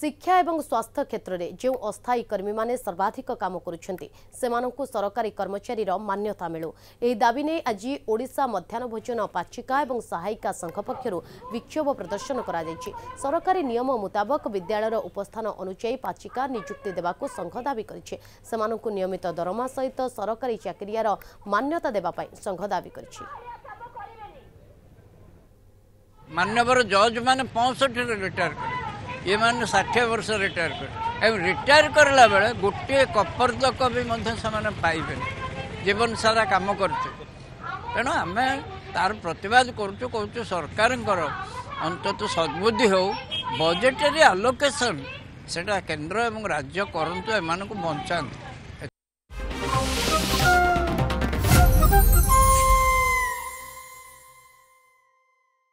ଶିକ୍ଷା ଏବଂ ସ୍ୱାସ୍ଥ୍ୟ କ୍ଷେତ୍ରରେ ଯେଉଁ ଅସ୍ଥାୟୀ କର୍ମୀମାନେ ସର୍ବାଧିକ କାମ କରୁଛନ୍ତି ସେମାନଙ୍କୁ ସରକାରୀ କର୍ମଚାରୀର ମାନ୍ୟତା ମିଳୁ। ଏହି ଦାବି ନେଇ ଆଜି ଓଡ଼ିଶା ମଧ୍ୟାହ୍ନ ଭୋଜନ ପାଚିକା ଏବଂ ସହାୟିକା ସଂଘ ପକ୍ଷରୁ ବିକ୍ଷୋଭ ପ୍ରଦର୍ଶନ କରାଯାଇଛି। ସରକାରୀ ନିୟମ ମୁତାବକ ବିଦ୍ୟାଳୟର ଉପସ୍ଥାନ ଅନୁଯାୟୀ ପାଚିକା ନିଯୁକ୍ତି ଦେବାକୁ ସଂଘ ଦାବି କରିଛି। ସେମାନଙ୍କୁ ନିୟମିତ ଦରମା ସହିତ ସରକାରୀ ଚାକିରିଆର ମାନ୍ୟତା ଦେବା ପାଇଁ ସଂଘ ଦାବି କରିଛି। ମାନ୍ୟବର ଜଜ୍ ମାନେ ପଞ୍ଚଷଠିରେ ରିଟାୟାର କଲେ। ଏମାନେ ଷାଠିଏ ବର୍ଷ ରିଟାୟାର କଲେ ଏବଂ ରିଟାୟାର କରିଲା ବେଳେ ଗୋଟିଏ କପର୍ତ୍ତକ ବି ମଧ୍ୟ ସେମାନେ ପାଇବେନି ଜୀବନ ସାରା କାମ କରିଥିବେ। ତେଣୁ ଆମେ ତାର ପ୍ରତିବାଦ କରୁଛୁ କହୁଛୁ ସରକାରଙ୍କର ଅନ୍ତତଃ ସଦ୍ବୁଦ୍ଧି ହେଉ ବଜେଟରୀ ଆଲୋକେସନ୍ ସେଇଟା କେନ୍ଦ୍ର ଏବଂ ରାଜ୍ୟ କରନ୍ତୁ ଏମାନଙ୍କୁ ବଞ୍ଚାନ୍ତୁ।